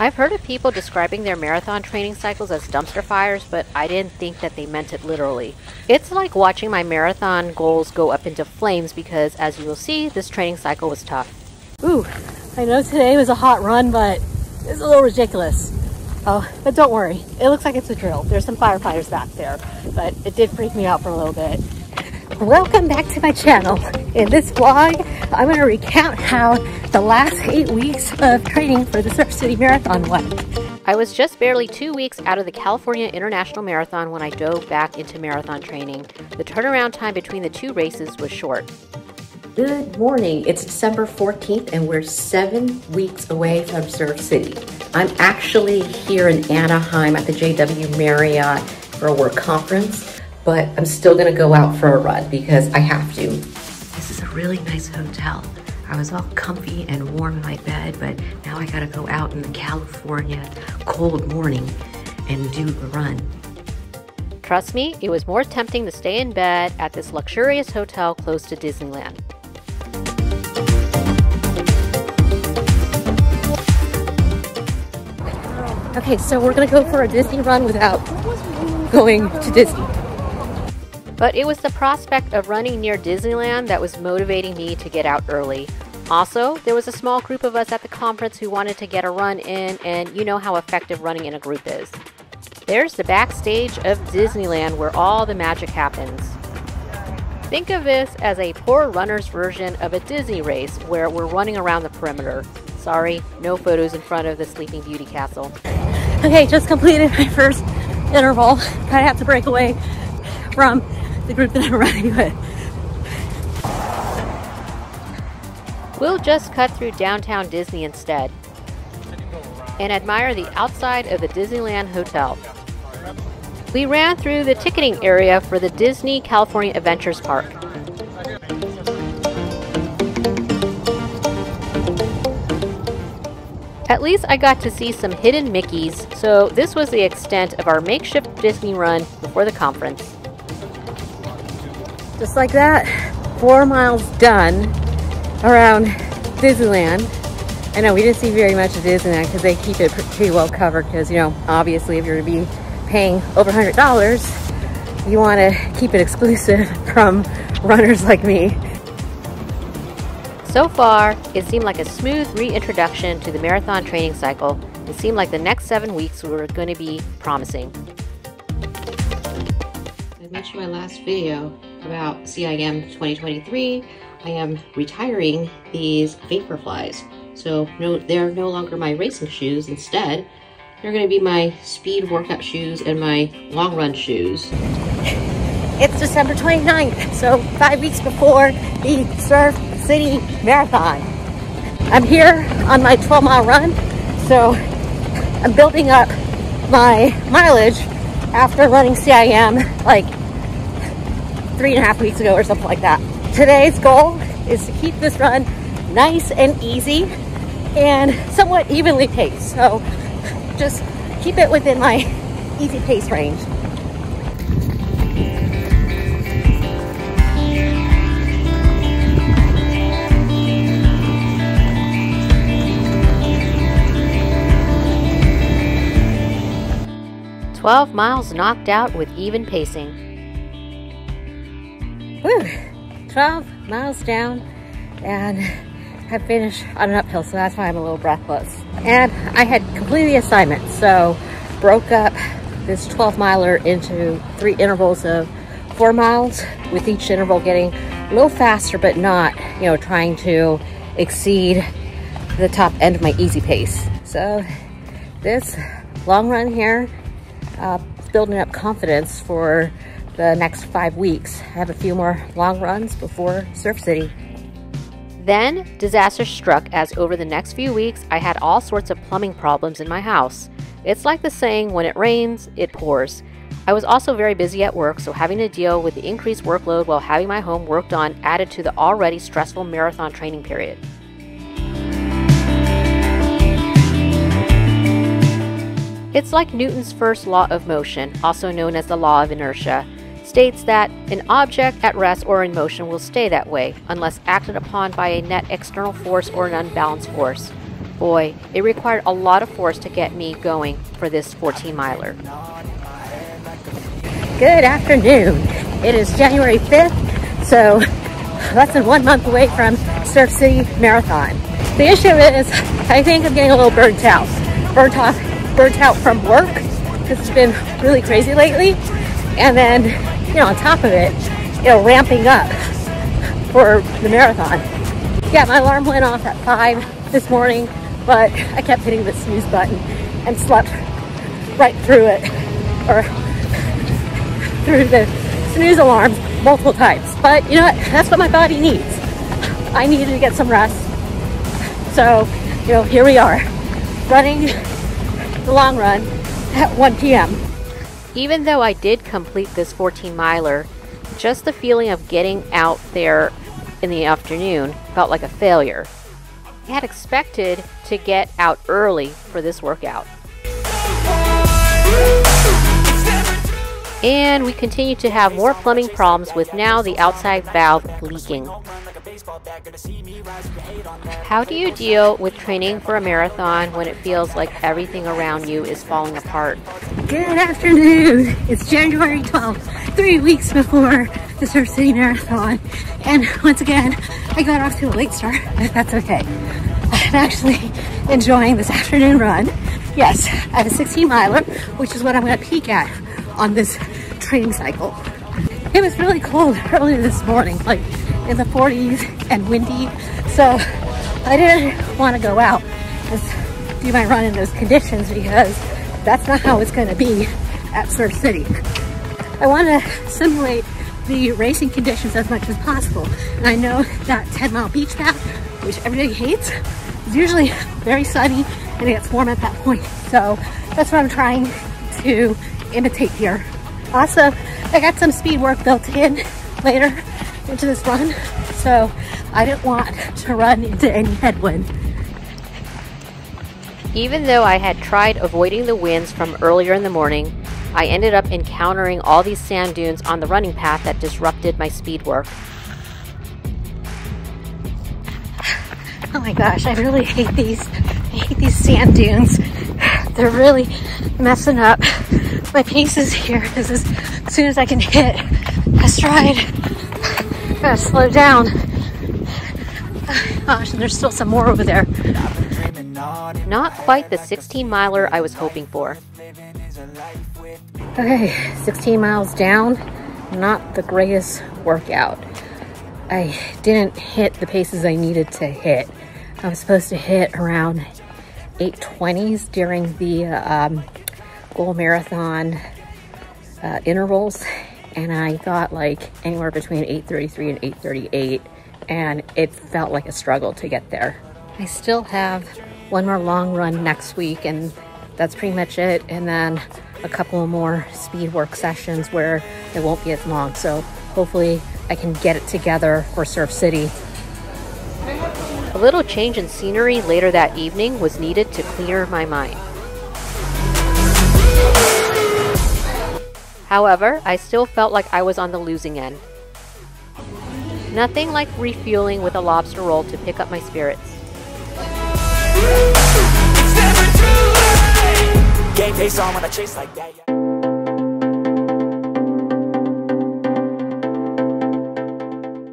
I've heard of people describing their marathon training cycles as dumpster fires, but I didn't think that they meant it literally. It's like watching my marathon goals go up into flames because, as you will see, this training cycle was tough. Ooh, I know today was a hot run, but it's a little ridiculous. Oh, but don't worry. It looks like it's a drill. There's some firefighters back there, but it did freak me out for a little bit. Welcome back to my channel. In this vlog, I'm going to recount how the last eight weeks of training for the Surf City Marathon went. I was just barely two weeks out of the California International Marathon when I dove back into marathon training. The turnaround time between the two races was short. Good morning. It's December 14th and we're seven weeks away from Surf City. I'm actually here in Anaheim at the JW Marriott for a work conference but I'm still gonna go out for a run because I have to. This is a really nice hotel. I was all comfy and warm in my bed, but now I gotta go out in the California cold morning and do the run. Trust me, it was more tempting to stay in bed at this luxurious hotel close to Disneyland. Okay, so we're gonna go for a Disney run without going to Disney. But it was the prospect of running near Disneyland that was motivating me to get out early. Also, there was a small group of us at the conference who wanted to get a run in, and you know how effective running in a group is. There's the backstage of Disneyland where all the magic happens. Think of this as a poor runner's version of a Disney race where we're running around the perimeter. Sorry, no photos in front of the Sleeping Beauty Castle. Okay, just completed my first interval. I have to break away from the group that I'm running with. We'll just cut through downtown Disney instead and admire the outside of the Disneyland Hotel. We ran through the ticketing area for the Disney California Adventures Park. At least I got to see some hidden Mickeys, so this was the extent of our makeshift Disney run before the conference. Just like that, four miles done around Disneyland. I know we didn't see very much of Disneyland because they keep it pretty well covered because, you know, obviously if you're going to be paying over $100, you want to keep it exclusive from runners like me. So far, it seemed like a smooth reintroduction to the marathon training cycle. It seemed like the next seven weeks were going to be promising. I mentioned my last video about CIM 2023, I am retiring these Vaporflies. So no, they're no longer my racing shoes. Instead, they're going to be my speed workout shoes and my long run shoes. It's December 29th, so five weeks before the Surf City Marathon. I'm here on my 12 mile run, so I'm building up my mileage after running CIM like three and a half weeks ago or something like that. Today's goal is to keep this run nice and easy and somewhat evenly paced. So just keep it within my easy pace range. Twelve miles knocked out with even pacing. Whew, 12 miles down and I finished on an uphill, so that's why I'm a little breathless. And I had completed the assignment, so broke up this 12 miler into three intervals of four miles, with each interval getting a little faster, but not, you know, trying to exceed the top end of my easy pace. So this long run here, uh, building up confidence for the next five weeks. I have a few more long runs before Surf City. Then disaster struck as over the next few weeks I had all sorts of plumbing problems in my house. It's like the saying, when it rains, it pours. I was also very busy at work, so having to deal with the increased workload while having my home worked on added to the already stressful marathon training period. It's like Newton's first law of motion, also known as the law of inertia states that an object at rest or in motion will stay that way unless acted upon by a net external force or an unbalanced force. Boy, it required a lot of force to get me going for this 14 miler. Good afternoon. It is January 5th, so less than one month away from Surf City Marathon. The issue is, I think I'm getting a little burnt out. Burnt out, burnt out from work, because it's been really crazy lately. And then, you know, on top of it, you know, ramping up for the marathon. Yeah, my alarm went off at 5 this morning, but I kept hitting the snooze button and slept right through it, or through the snooze alarm multiple times. But you know what? That's what my body needs. I needed to get some rest. So, you know, here we are, running the long run at 1 p.m. Even though I did complete this 14 miler, just the feeling of getting out there in the afternoon felt like a failure. I had expected to get out early for this workout. And we continue to have more plumbing problems with now the outside valve leaking. How do you deal with training for a marathon when it feels like everything around you is falling apart? Good afternoon. It's January 12th, three weeks before the Surf City Marathon. And once again, I got off to a late start, but that's okay. I'm actually enjoying this afternoon run. Yes, I have a 16 miler, which is what I'm gonna peak at on this training cycle. It was really cold earlier this morning, like in the 40s and windy. So I didn't want to go out and do my run in those conditions because that's not how it's going to be at Surf City. I want to simulate the racing conditions as much as possible. And I know that 10 mile beach path, which everybody hates, is usually very sunny and it gets warm at that point. So that's what I'm trying to imitate here. Also, I got some speed work built in later into this run, so I didn't want to run into any headwind. Even though I had tried avoiding the winds from earlier in the morning, I ended up encountering all these sand dunes on the running path that disrupted my speed work. Oh my gosh, I really hate these. I hate these sand dunes. They're really messing up my paces here because as soon as I can hit a stride, I gotta slow down. Gosh, and there's still some more over there. Not quite the 16 miler I was hoping for. Okay, 16 miles down, not the greatest workout. I didn't hit the paces I needed to hit. I was supposed to hit around 820s during the um, goal marathon uh, intervals and I got like anywhere between 833 and 838 and it felt like a struggle to get there. I still have one more long run next week and that's pretty much it and then a couple more speed work sessions where it won't be as long so hopefully I can get it together for Surf City. A little change in scenery later that evening was needed to clear my mind. However, I still felt like I was on the losing end. Nothing like refueling with a lobster roll to pick up my spirits.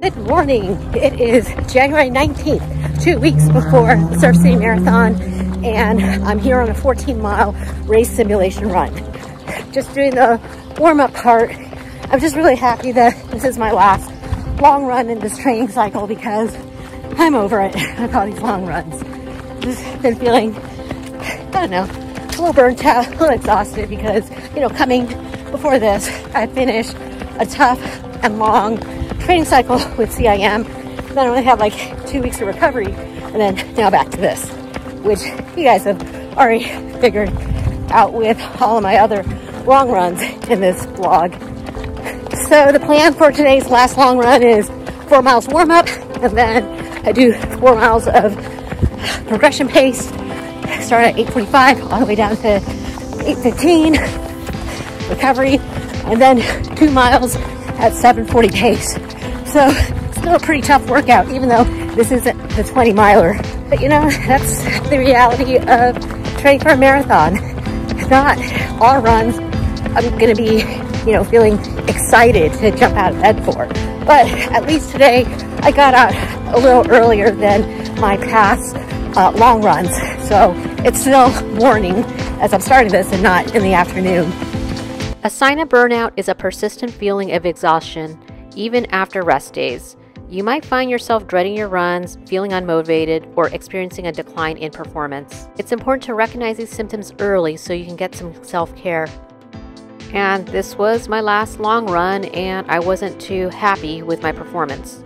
Good morning. It is January 19th, two weeks before the Surf City Marathon, and I'm here on a 14 mile race simulation run. Just doing the warm up part. I'm just really happy that this is my last long run in this training cycle because I'm over it all these long runs. Just been feeling, I don't know, a little burnt out, a little exhausted because, you know, coming before this, I finished a tough and long training cycle with CIM. Then I only had like two weeks of recovery and then now back to this, which you guys have already figured out with all of my other long runs in this vlog. So the plan for today's last long run is four miles warm up and then I do four miles of progression pace. Start at 8.45 all the way down to 8.15 recovery and then two miles at 7.40 pace. So still a pretty tough workout even though this isn't the 20 miler But you know, that's the reality of training for a marathon. Not all runs I'm gonna be, you know, feeling excited to jump out of bed for. But at least today I got out a little earlier than my past uh, long runs. So it's still morning as I'm starting this and not in the afternoon. A sign of burnout is a persistent feeling of exhaustion, even after rest days. You might find yourself dreading your runs, feeling unmotivated, or experiencing a decline in performance. It's important to recognize these symptoms early so you can get some self care. And this was my last long run, and I wasn't too happy with my performance.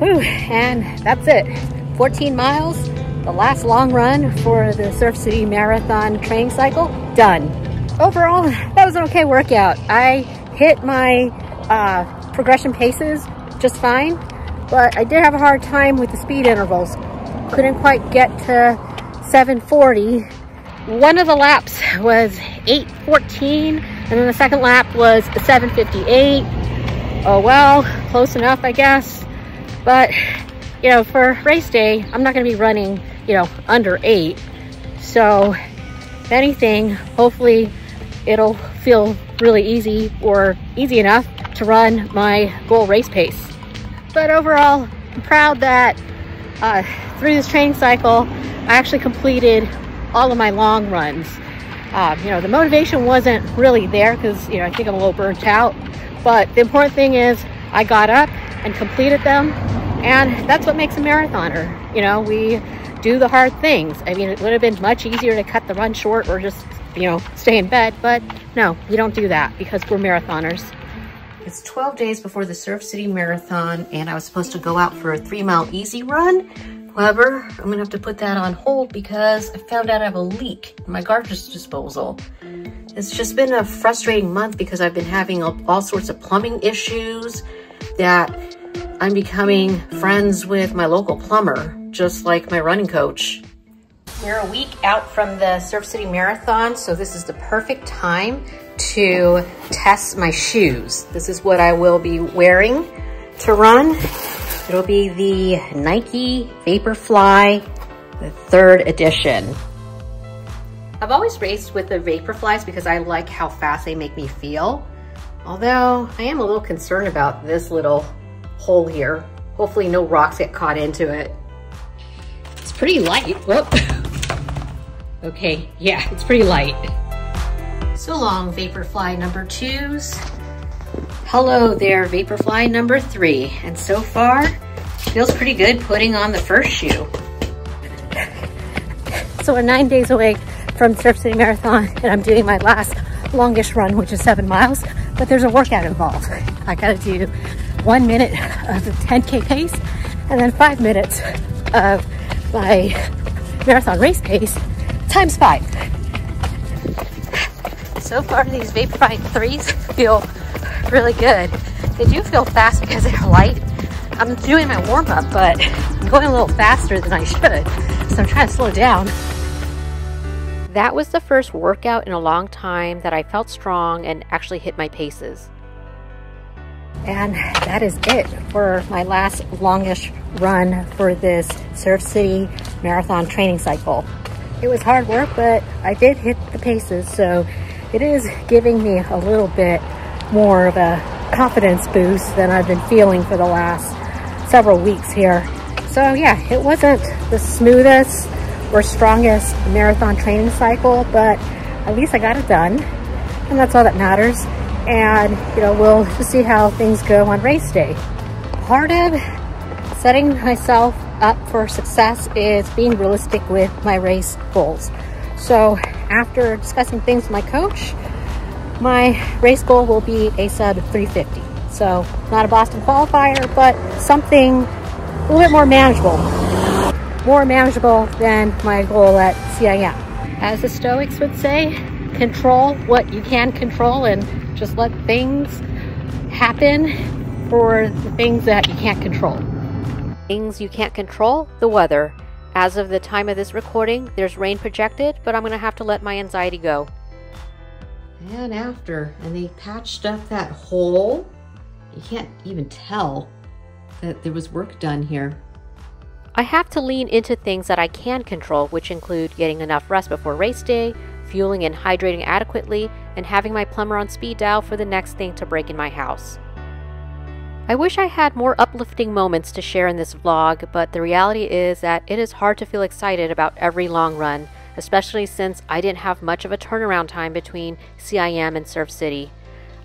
Whew, and that's it. 14 miles, the last long run for the Surf City Marathon training cycle, done. Overall, that was an okay workout. I hit my uh, progression paces just fine, but I did have a hard time with the speed intervals. Couldn't quite get to 740. One of the laps was 814, and then the second lap was 758. Oh well, close enough, I guess. But you know, for race day, I'm not going to be running, you know, under eight. So, if anything, hopefully it'll feel really easy or easy enough to run my goal race pace. But overall, I'm proud that uh, through this training cycle, I actually completed all of my long runs. Uh, you know, the motivation wasn't really there because, you know, I think I'm a little burnt out. But the important thing is I got up and completed them and that's what makes a marathoner. You know, we do the hard things. I mean, it would have been much easier to cut the run short or just, you know, stay in bed. But no, we don't do that because we're marathoners. It's 12 days before the Surf City Marathon and I was supposed to go out for a three mile easy run. However, I'm gonna have to put that on hold because I found out I have a leak in my garbage disposal. It's just been a frustrating month because I've been having all sorts of plumbing issues that I'm becoming friends with my local plumber, just like my running coach. We're a week out from the Surf City Marathon, so this is the perfect time to test my shoes. This is what I will be wearing to run. It'll be the Nike Vaporfly, the third edition. I've always raced with the Vaporflies because I like how fast they make me feel. Although I am a little concerned about this little hole here. Hopefully no rocks get caught into it. It's pretty light. Whoop. okay, yeah, it's pretty light. So long, Vaporfly number twos. Hello there, Vaporfly number three. And so far, feels pretty good putting on the first shoe. So we're nine days away from Surf City Marathon and I'm doing my last longest run, which is seven miles, but there's a workout involved. I gotta do one minute of the 10K pace and then five minutes of my marathon race pace times five. So far, these Vaporfly 3s feel really good. They do feel fast because they're light. I'm doing my warm up, but I'm going a little faster than I should. So I'm trying to slow down. That was the first workout in a long time that I felt strong and actually hit my paces. And that is it for my last longish run for this Surf City Marathon training cycle. It was hard work, but I did hit the paces, so it is giving me a little bit more of a confidence boost than I've been feeling for the last several weeks here. So yeah, it wasn't the smoothest or strongest marathon training cycle, but at least I got it done. And that's all that matters and you know we'll just see how things go on race day. Part of setting myself up for success is being realistic with my race goals. So after discussing things with my coach my race goal will be a sub 350 so not a boston qualifier but something a little bit more manageable. More manageable than my goal at cim as the stoics would say control what you can control and just let things happen for the things that you can't control. Things you can't control? The weather. As of the time of this recording, there's rain projected, but I'm going to have to let my anxiety go. And after, and they patched up that hole. You can't even tell that there was work done here. I have to lean into things that I can control, which include getting enough rest before race day, fueling and hydrating adequately, and having my plumber on speed dial for the next thing to break in my house. I wish I had more uplifting moments to share in this vlog, but the reality is that it is hard to feel excited about every long run, especially since I didn't have much of a turnaround time between CIM and Surf City.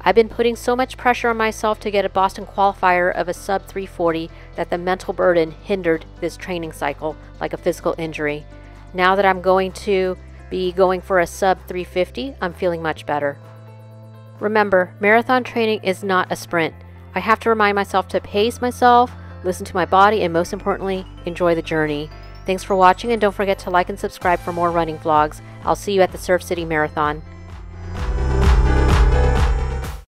I've been putting so much pressure on myself to get a Boston qualifier of a sub 340 that the mental burden hindered this training cycle like a physical injury. Now that I'm going to be going for a sub 350, I'm feeling much better. Remember, marathon training is not a sprint. I have to remind myself to pace myself, listen to my body, and most importantly, enjoy the journey. Thanks for watching, and don't forget to like and subscribe for more running vlogs. I'll see you at the Surf City Marathon.